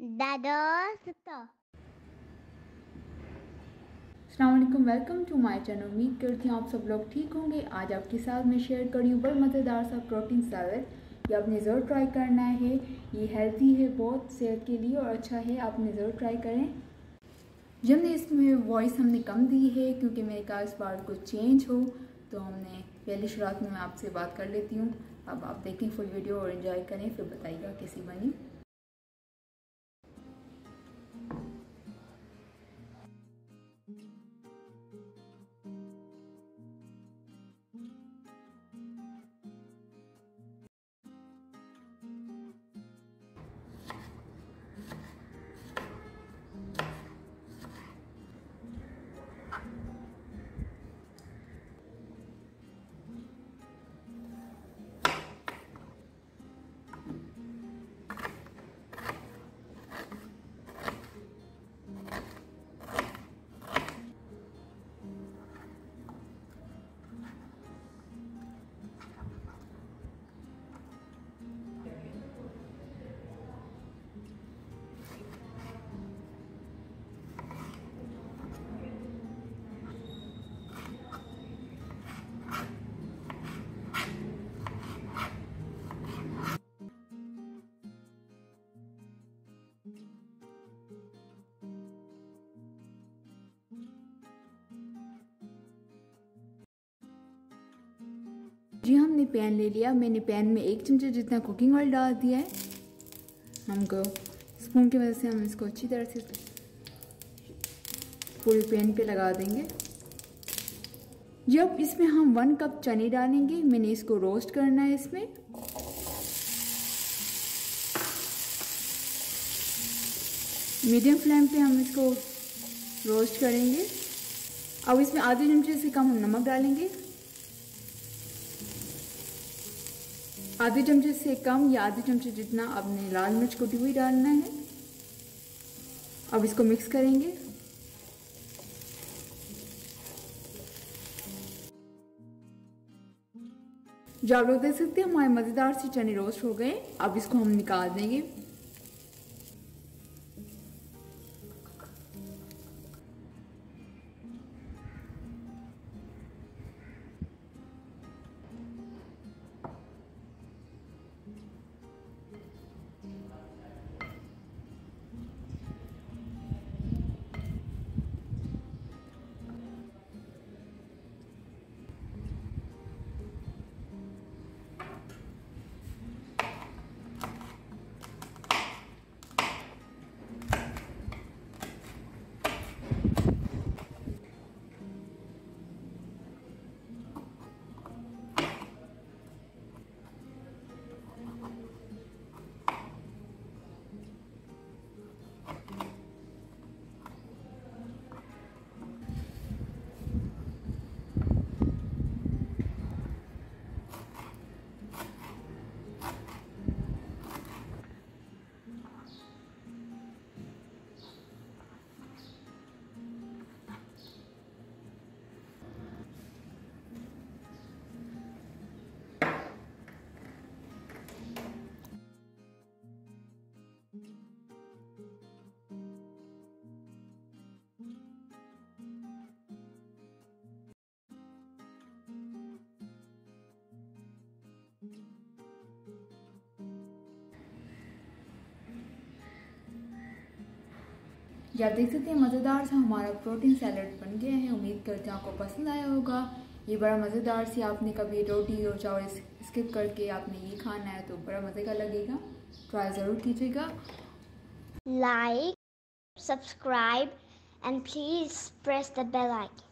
Allam welcome to my channel उम्मीद करती हूँ। आप सब लोग ठीक होंगे? आज आपके साथ मैं शेयर करी हूँ बड़ा मज़ेदार सा प्रोटीन सैलड। ये आपने ज़रूर ट्राई करना है। ये हेल्थी है, बहुत सेहत के लिए और अच्छा है। आपने ज़रूर ट्राई करें। हमने इसमें वॉइस हमने कम दी है क्योंकि मेरे कहा इस बार कुछ चेंज हो तो हमने पहली शुरुआत में मैं आपसे बात कर लेती हूँ। अब आप देखें फुल वीडियो और इन्जॉय करें, फिर बताइएगा कैसी बनी। जी, हमने पैन ले लिया। मैंने पैन में एक चमचे जितना कुकिंग ऑयल डाल दिया है। हमको स्पून की वजह से हम इसको अच्छी तरह से पूरे पैन पे लगा देंगे। जब इसमें हम वन कप चने डालेंगे, मैंने इसको रोस्ट करना है इसमें। मीडियम फ्लेम पे हम इसको रोस्ट करेंगे। अब इसमें आधे चमचे से कम हम नमक डालेंगे। आधे चमचे से कम या आधे चमचे जितना आपने लाल मिर्च कुटी हुई डालना है। अब इसको मिक्स करेंगे। जो आप लोग देख सकते हैं, हमारे मज़ेदार से चने रोस्ट हो गए। अब इसको हम निकाल देंगे। आप देख सकते हैं, मज़ेदार सा हमारा प्रोटीन सैलड बन गया है। उम्मीद करते हैं आपको पसंद आया होगा। ये बड़ा मज़ेदार सी आपने कभी रोटी और चावल स्किप करके आपने ये खाना है तो बड़ा मज़े का लगेगा। ट्राई ज़रूर कीजिएगा। Like subscribe and please press the bell icon